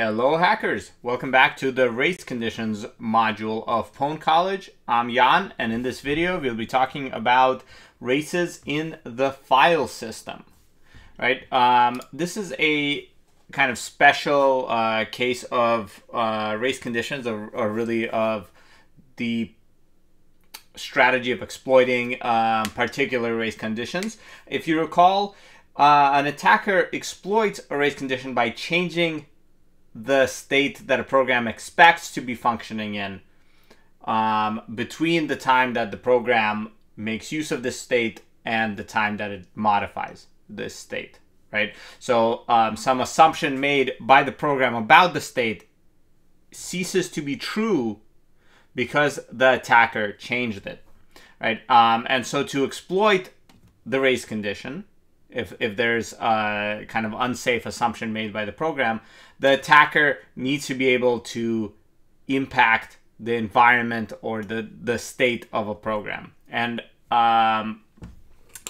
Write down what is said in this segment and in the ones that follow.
Hello hackers! Welcome back to the race conditions module of Pwn College. I'm Jan and in this video we'll be talking about races in the file system. Right? Um, this is a kind of special uh, case of uh, race conditions or, or, really of the strategy of exploiting um, particular race conditions. If you recall, uh, an attacker exploits a race condition by changing the state that a program expects to be functioning in um, between the time that the program makes use of this state and the time that it modifies this state, right? So um, some assumption made by the program about the state ceases to be true because the attacker changed it, right? Um, and so to exploit the race condition, if, if there's a kind of unsafe assumption made by the program, the attacker needs to be able to impact the environment or the, the state of a program. And um,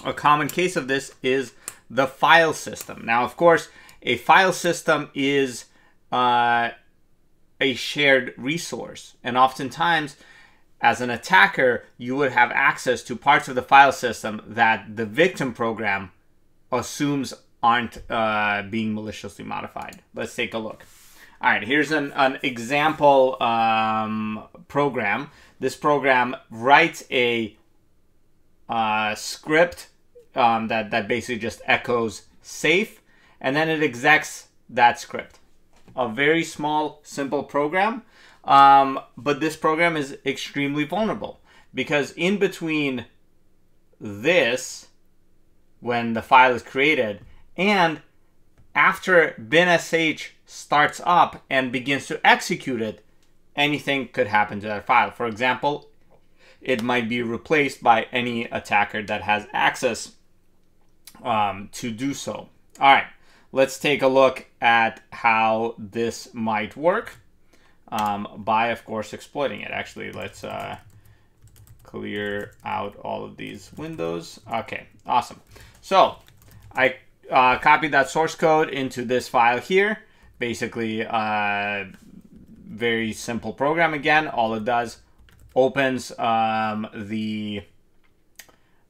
a common case of this is the file system. Now, of course, a file system is uh, a shared resource. And oftentimes, as an attacker, you would have access to parts of the file system that the victim program assumes aren't uh, being maliciously modified. Let's take a look. All right, here's an, an example um, program. This program writes a uh, script um, that, that basically just echoes safe, and then it execs that script. A very small, simple program, um, but this program is extremely vulnerable because in between this when the file is created. And after binsh starts up and begins to execute it, anything could happen to that file. For example, it might be replaced by any attacker that has access um, to do so. All right, let's take a look at how this might work um, by, of course, exploiting it. Actually, let's uh, clear out all of these windows. Okay, awesome. So I uh, copied that source code into this file here. Basically, uh, very simple program again. All it does opens um, the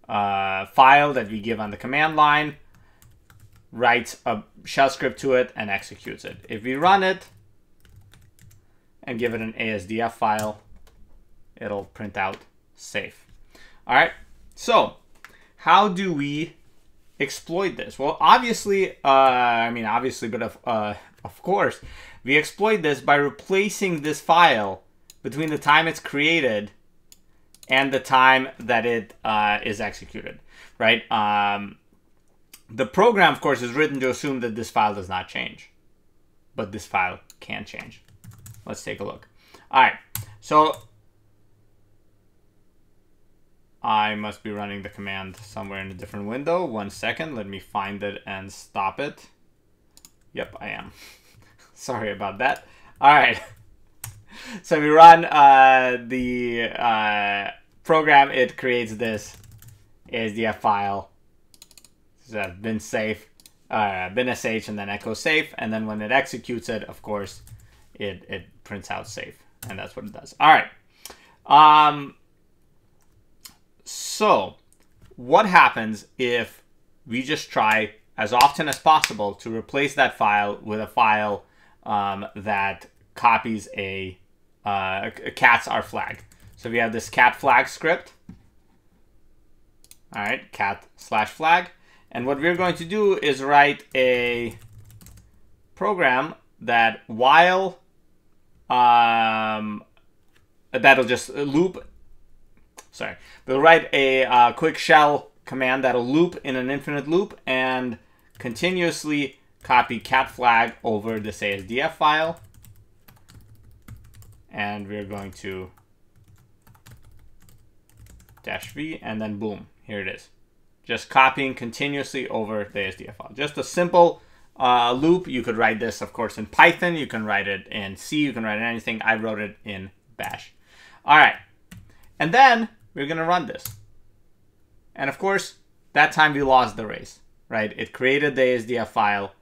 uh, file that we give on the command line, writes a shell script to it, and executes it. If we run it and give it an ASDF file, it'll print out safe. All right, so how do we exploit this? Well, obviously, uh, I mean, obviously, but of, uh, of course, we exploit this by replacing this file between the time it's created and the time that it uh, is executed, right? Um, the program, of course, is written to assume that this file does not change, but this file can change. Let's take a look. All right, so I must be running the command somewhere in a different window. One second, let me find it and stop it. Yep, I am. Sorry about that. All right. so we run uh, the uh, program. It creates this ASDF file. So bin safe, uh, bin sh, and then echo safe. And then when it executes it, of course, it, it prints out safe. And that's what it does. All right. Um, so, what happens if we just try as often as possible to replace that file with a file um, that copies a, uh, a cats our flag. So we have this cat flag script. All right, cat slash flag. And what we're going to do is write a program that while um, that'll just loop sorry, we'll write a uh, quick shell command that'll loop in an infinite loop and continuously copy cat flag over this ASDF file. And we're going to dash V and then boom, here it is. Just copying continuously over the ASDF file. Just a simple uh, loop. You could write this, of course, in Python. You can write it in C. You can write it in anything. I wrote it in Bash. All right. And then we're going to run this. And of course, that time we lost the race, right? It created the ASDF file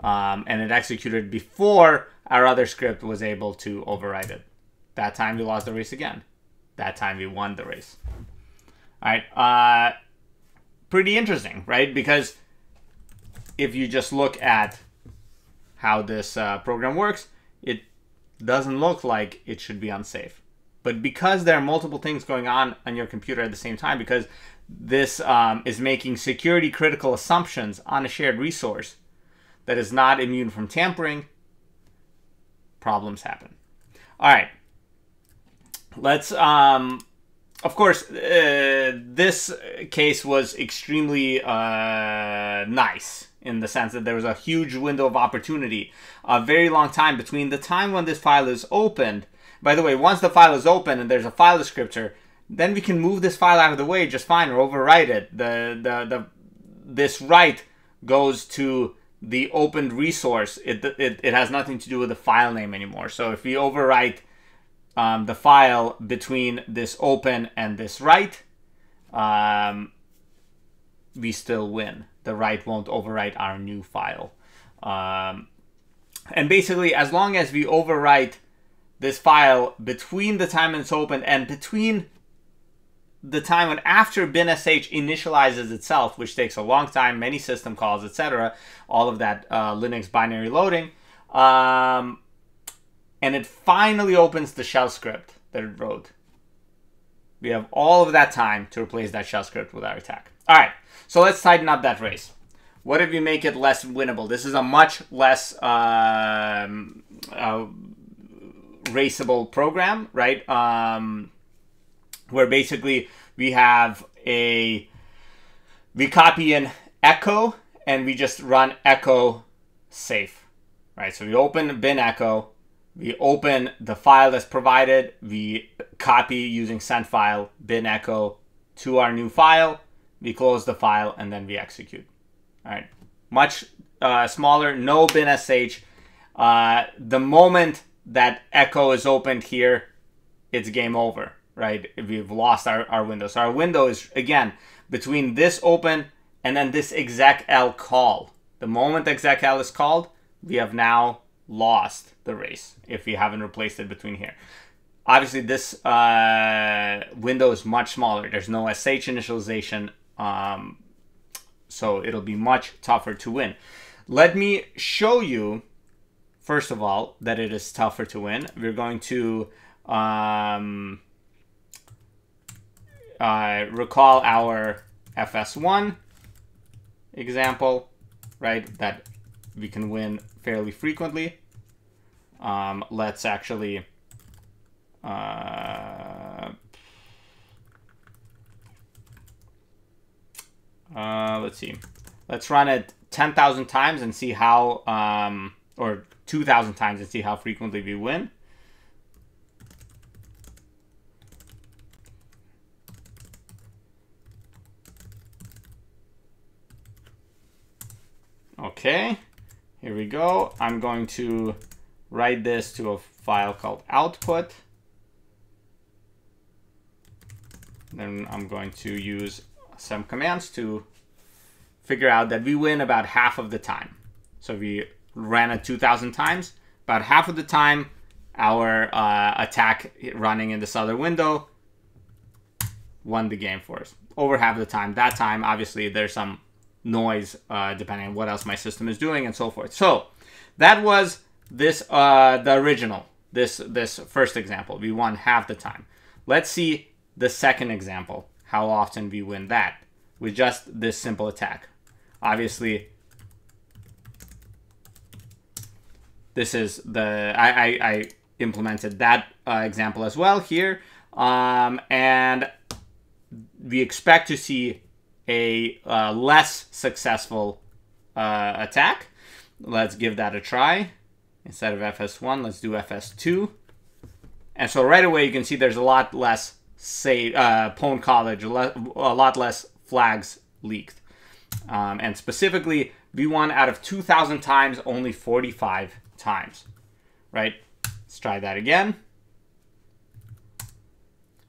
um, and it executed before our other script was able to override it. That time we lost the race again. That time we won the race. All right. Uh, pretty interesting, right? Because if you just look at how this uh, program works, it doesn't look like it should be unsafe. But because there are multiple things going on on your computer at the same time, because this um, is making security critical assumptions on a shared resource that is not immune from tampering, problems happen. All right. Let's, um, of course, uh, this case was extremely uh, nice in the sense that there was a huge window of opportunity, a very long time between the time when this file is opened. By the way, once the file is open and there's a file descriptor, then we can move this file out of the way just fine or overwrite it. The the the this write goes to the opened resource. It, it, it has nothing to do with the file name anymore. So if we overwrite um, the file between this open and this write, um, we still win. The write won't overwrite our new file. Um, and basically, as long as we overwrite this file between the time it's opened and between the time when after binsh initializes itself, which takes a long time, many system calls, etc., all of that uh, Linux binary loading, um, and it finally opens the shell script that it wrote. We have all of that time to replace that shell script with our attack. All right, so let's tighten up that race. What if you make it less winnable? This is a much less um, uh, raceable program, right? Um, where basically we have a we copy an echo and we just run echo safe right? So we open bin echo we open the file that's provided we copy using send file bin echo to our new file we close the file and then we execute all right much uh, smaller no bin sh uh, the moment that echo is opened here it's game over right? We've lost our, our window. So our window is, again, between this open and then this execl call. The moment execl is called, we have now lost the race if we haven't replaced it between here. Obviously, this uh, window is much smaller. There's no SH initialization, um, so it'll be much tougher to win. Let me show you, first of all, that it is tougher to win. We're going to... Um, uh, recall our FS1 example, right, that we can win fairly frequently. Um, let's actually uh, uh, let's see. Let's run it 10,000 times and see how, um, or 2,000 times and see how frequently we win. Okay, here we go. I'm going to write this to a file called output. Then I'm going to use some commands to figure out that we win about half of the time. So we ran it 2,000 times. About half of the time, our uh, attack running in this other window won the game for us. Over half the time. That time, obviously, there's some noise uh, depending on what else my system is doing and so forth. So that was this uh, the original this this first example. We won half the time. Let's see the second example. How often we win that with just this simple attack. Obviously, this is the I, I, I implemented that uh, example as well here, um, and we expect to see a uh, less successful uh, attack. Let's give that a try. Instead of FS1, let's do FS2. And so right away you can see there's a lot less say uh, Pwn College, a lot less flags leaked. Um, and specifically, V1 out of 2,000 times, only 45 times, right? Let's try that again.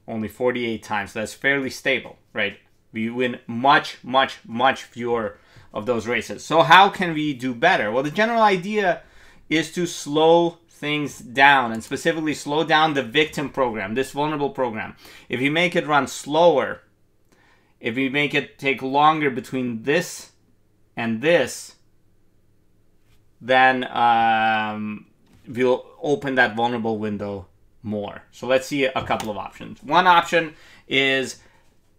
Only 48 times, so that's fairly stable, right? We win much, much, much fewer of those races. So how can we do better? Well, the general idea is to slow things down and specifically slow down the victim program, this vulnerable program, if you make it run slower, if you make it take longer between this and this, then um, we'll open that vulnerable window more. So let's see a couple of options. One option is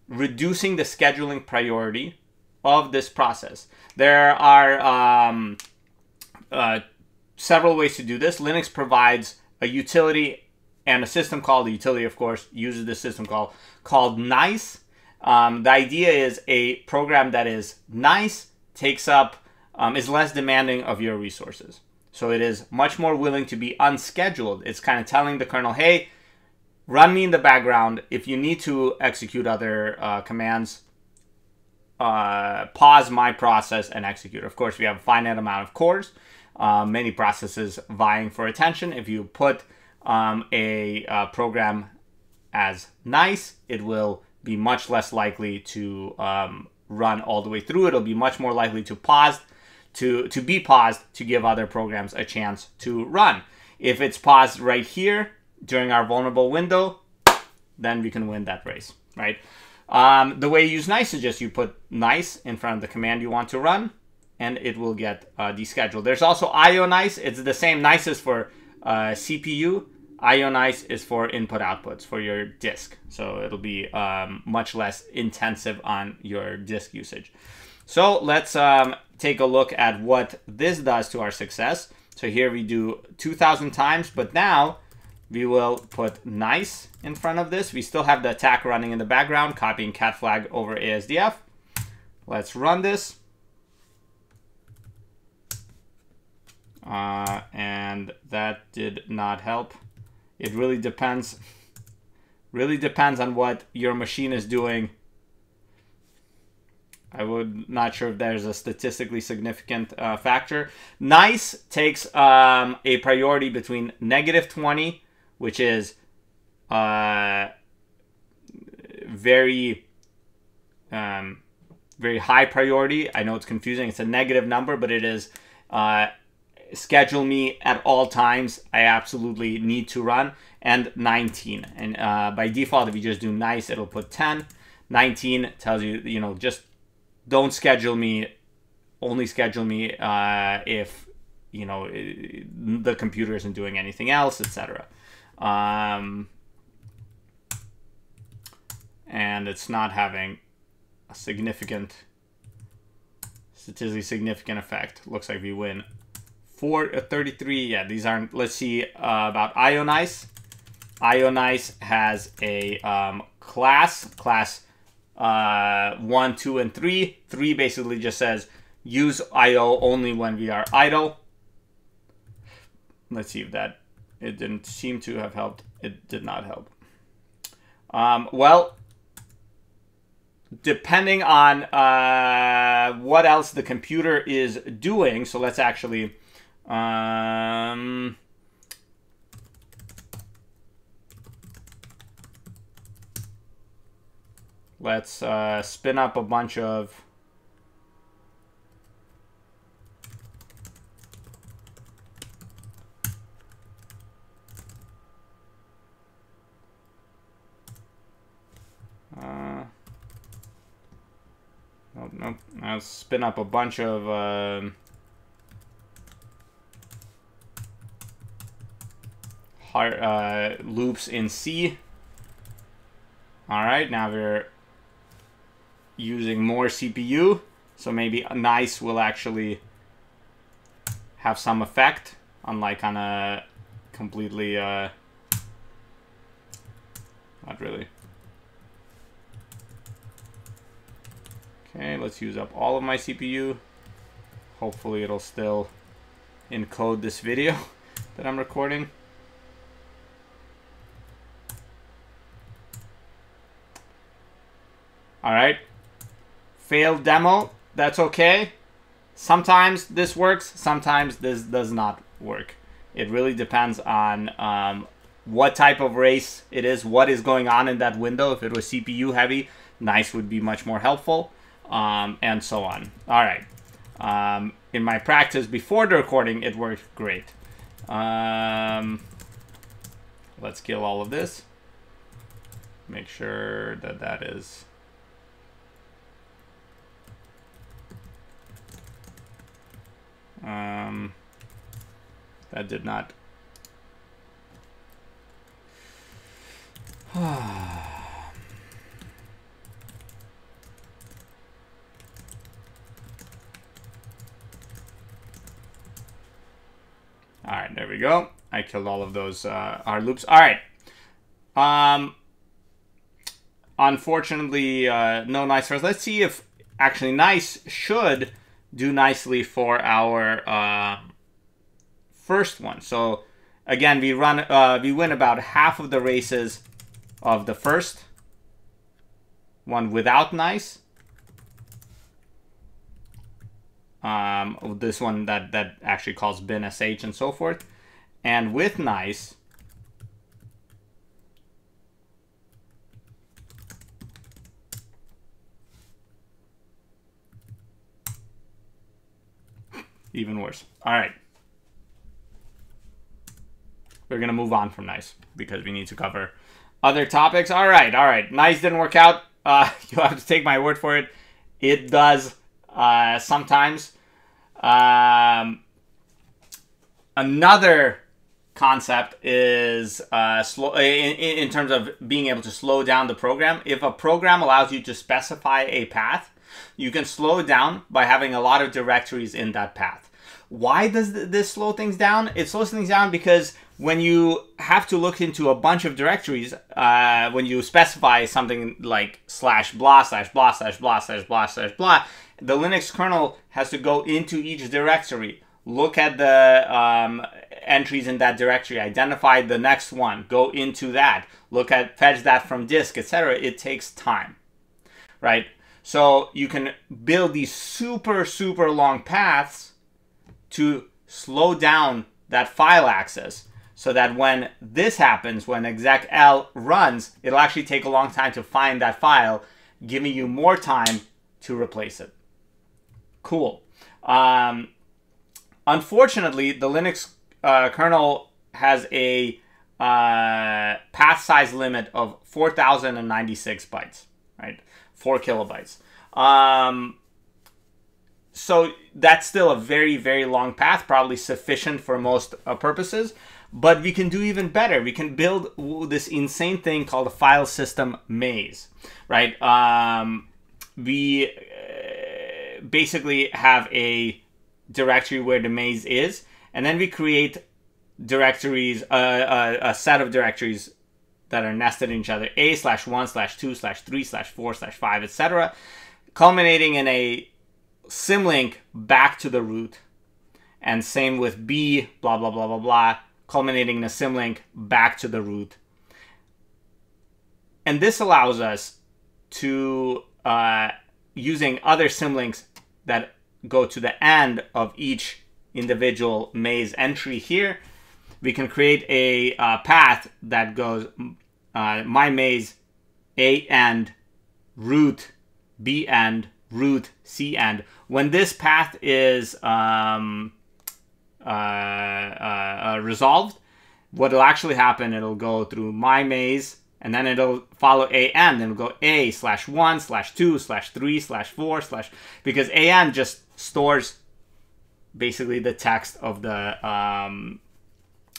reducing the scheduling priority of this process. There are um, uh, several ways to do this. Linux provides a utility and a system call. The utility, of course, uses this system call called nice. Um, the idea is a program that is nice takes up um, is less demanding of your resources. So it is much more willing to be unscheduled. It's kind of telling the kernel, hey, run me in the background. If you need to execute other uh, commands, uh, pause my process and execute. Of course, we have a finite amount of cores, uh, many processes vying for attention. If you put um, a uh, program as nice, it will be much less likely to um, run all the way through. It'll be much more likely to pause, to, to be paused to give other programs a chance to run. If it's paused right here during our vulnerable window, then we can win that race, right? Um, the way you use nice is just you put nice in front of the command you want to run, and it will get uh, descheduled. There's also IO nice. It's the same nice as for uh, CPU. IO nice is for input outputs for your disk. So it'll be um, much less intensive on your disk usage. So let's um, take a look at what this does to our success. So here we do 2,000 times, but now we will put nice in front of this. We still have the attack running in the background, copying cat flag over ASDF. Let's run this. Uh, and that did not help. It really depends. Really depends on what your machine is doing. I would not sure if there's a statistically significant uh, factor. Nice takes um, a priority between negative 20 which is uh, very um, very high priority. I know it's confusing. It's a negative number, but it is uh, schedule me at all times. I absolutely need to run. And 19. And uh, by default, if you just do nice, it'll put 10. 19 tells you, you know, just don't schedule me. Only schedule me uh, if, you know, the computer isn't doing anything else, etc. Um, and it's not having a significant, statistically significant effect. Looks like we win. Four, uh, 33, yeah, these aren't, let's see uh, about Ionize. Ionize has a um, class, class uh, 1, 2, and 3. 3 basically just says use IO only when we are idle. Let's see if that it didn't seem to have helped. It did not help. Um, well, depending on uh, what else the computer is doing, so let's actually... Um, let's uh, spin up a bunch of Nope. I'll spin up a bunch of... Uh, hard, uh, loops in C. Alright, now we're using more CPU. So maybe nice will actually have some effect, unlike on a completely... Uh, not really. Okay, let's use up all of my CPU. Hopefully it'll still encode this video that I'm recording. Alright. Failed demo. That's okay. Sometimes this works. Sometimes this does not work. It really depends on um, what type of race it is, what is going on in that window. If it was CPU heavy, nice would be much more helpful um, and so on. All right. Um, in my practice before the recording, it worked great. Um, let's kill all of this. Make sure that that is... Um, that did not... All right, there we go. I killed all of those uh, R loops. All right. Um, unfortunately, uh, no nice first. Let's see if actually nice should do nicely for our uh, first one. So again, we run, uh, we win about half of the races of the first one without nice. Um, this one that, that actually calls bin sh and so forth. And with nice, even worse. All right. We're going to move on from nice because we need to cover other topics. All right. All right. Nice didn't work out. Uh, you have to take my word for it. It does uh, sometimes. Um, another concept is uh, slow in, in terms of being able to slow down the program. If a program allows you to specify a path, you can slow it down by having a lot of directories in that path. Why does this slow things down? It slows things down because when you have to look into a bunch of directories, uh, when you specify something like slash blah slash blah slash blah slash blah slash blah, the Linux kernel has to go into each directory, look at the um, entries in that directory, identify the next one, go into that, look at fetch that from disk, etc. It takes time, right? So you can build these super super long paths to slow down that file access so that when this happens, when exec L runs, it'll actually take a long time to find that file, giving you more time to replace it. Cool. Um, unfortunately, the Linux uh, kernel has a uh, path size limit of 4,096 bytes, right? Four kilobytes. Um, so that's still a very, very long path, probably sufficient for most uh, purposes. But we can do even better. We can build this insane thing called a file system maze, right? Um, we uh, basically have a directory where the maze is, and then we create directories, uh, uh, a set of directories that are nested in each other, a slash one slash two slash three slash four slash five, etc., culminating in a symlink back to the root. And same with B, blah, blah, blah, blah, blah, culminating in a symlink back to the root. And this allows us to, uh, using other symlinks that go to the end of each individual maze entry here, we can create a uh, path that goes uh, my maze A and root, B and root, C and. When this path is um, uh, uh, uh, resolved, what will actually happen, it'll go through my maze, and then it'll follow a and. It'll go a slash 1 slash 2 slash 3 slash 4 slash, because a and just stores basically the text of the um,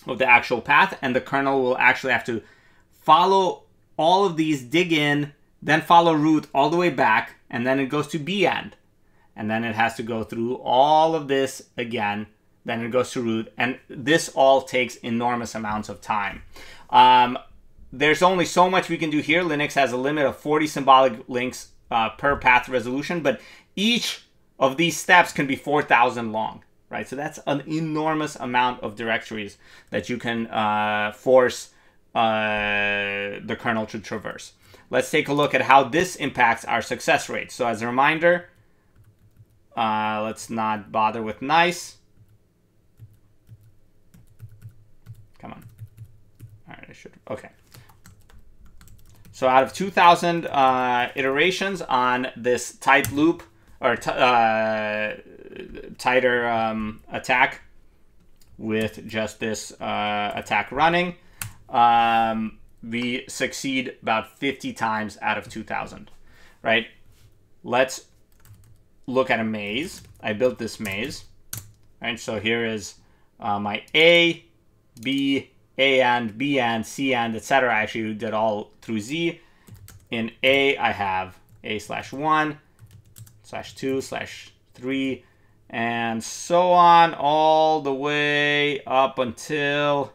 of the actual path, and the kernel will actually have to follow all of these, dig in, then follow root all the way back, and then it goes to B end. And then it has to go through all of this again, then it goes to root, and this all takes enormous amounts of time. Um, there's only so much we can do here. Linux has a limit of 40 symbolic links uh, per path resolution, but each of these steps can be 4,000 long, right? So that's an enormous amount of directories that you can uh, force uh, the kernel to traverse. Let's take a look at how this impacts our success rate. So as a reminder, uh, let's not bother with nice. Come on. All right, I should, okay. So out of 2,000 uh, iterations on this tight loop, or uh, tighter um, attack, with just this uh, attack running, um, we succeed about 50 times out of 2,000, right? Let's look at a maze. I built this maze, right? So here is uh, my A, B, A and B and C and etc. I actually did all through Z. In A, I have A slash 1, slash 2, slash 3, and so on all the way up until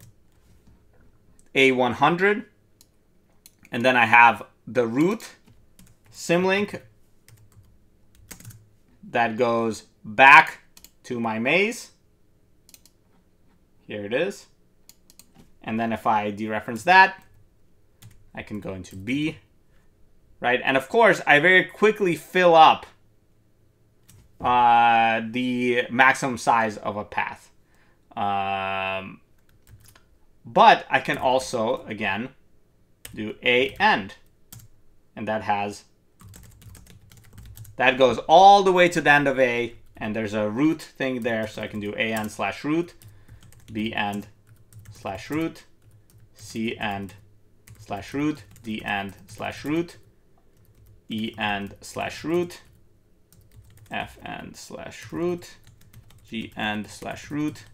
A100. And then I have the root symlink that goes back to my maze. Here it is. And then if I dereference that, I can go into B, right? And of course, I very quickly fill up uh, the maximum size of a path. Um, but I can also, again, do a end. And that has, that goes all the way to the end of A, and there's a root thing there, so I can do a end slash root, b end slash root, c end slash root, d end slash root, e end slash root, f end slash root, g end slash root,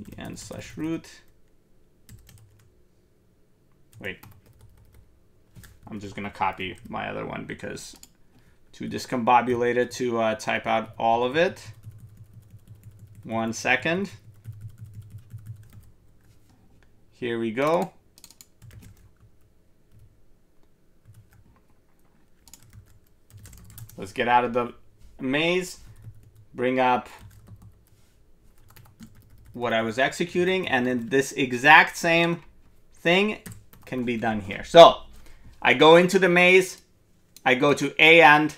e slash root. Wait, I'm just gonna copy my other one because too discombobulated to uh, type out all of it. One second. Here we go. Let's get out of the maze, bring up what I was executing, and then this exact same thing can be done here. So I go into the maze, I go to A end,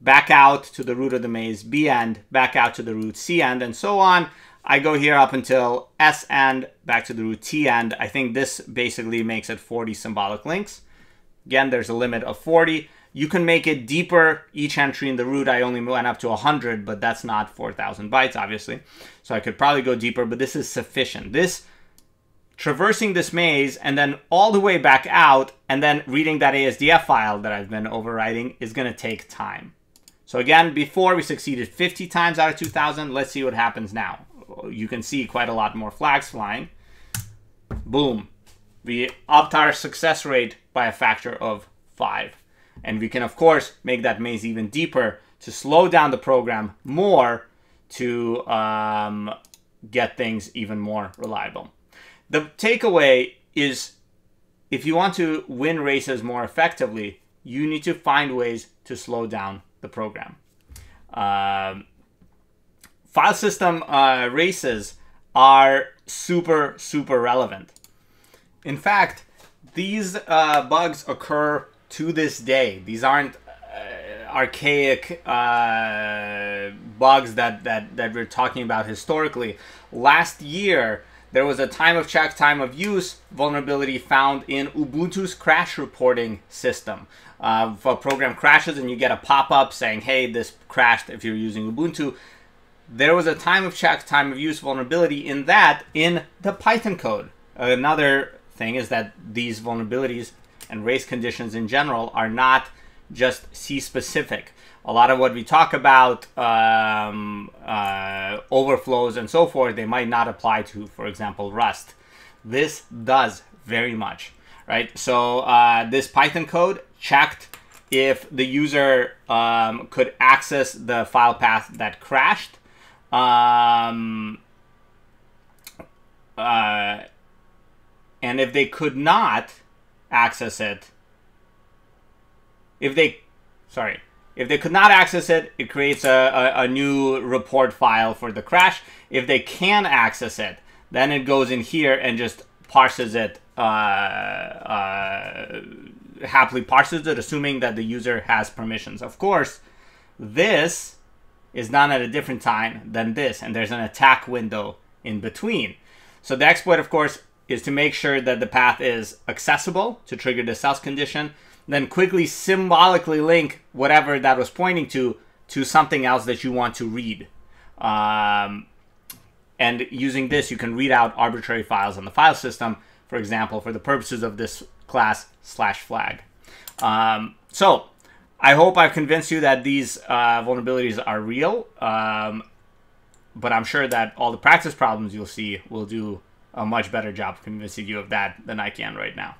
back out to the root of the maze, B end, back out to the root, C end, and so on. I go here up until S end, back to the root T end. I think this basically makes it 40 symbolic links. Again, there's a limit of 40. You can make it deeper. Each entry in the root, I only went up to 100, but that's not 4,000 bytes, obviously. So I could probably go deeper, but this is sufficient. This, traversing this maze and then all the way back out and then reading that ASDF file that I've been overwriting is going to take time. So again, before we succeeded 50 times out of 2,000. Let's see what happens now. You can see quite a lot more flags flying. Boom. We upped our success rate by a factor of 5. And we can, of course, make that maze even deeper to slow down the program more to um, get things even more reliable. The takeaway is if you want to win races more effectively, you need to find ways to slow down the program. Um, file system uh, races are super, super relevant. In fact, these uh, bugs occur to this day. These aren't uh, archaic uh, bugs that, that, that we're talking about historically. Last year, there was a time of check, time of use vulnerability found in Ubuntu's crash reporting system. Uh, if a program crashes and you get a pop-up saying, hey, this crashed if you're using Ubuntu, there was a time of check, time of use vulnerability in that in the Python code. Another thing is that these vulnerabilities and race conditions in general are not just C specific. A lot of what we talk about, um, uh, overflows and so forth, they might not apply to, for example, Rust. This does very much, right? So uh, this Python code checked if the user um, could access the file path that crashed. Um, uh, and if they could not, access it. If they, sorry, if they could not access it, it creates a, a, a, new report file for the crash. If they can access it, then it goes in here and just parses it, uh, uh, happily parses it, assuming that the user has permissions. Of course, this is done at a different time than this, and there's an attack window in between. So the exploit, of course, is to make sure that the path is accessible to trigger the else condition, then quickly symbolically link whatever that was pointing to to something else that you want to read. Um, And using this, you can read out arbitrary files in the file system, for example, for the purposes of this class slash flag. Um, so I hope I've convinced you that these uh, vulnerabilities are real. Um, but I'm sure that all the practice problems you'll see will do a much better job convincing you of that than I can right now.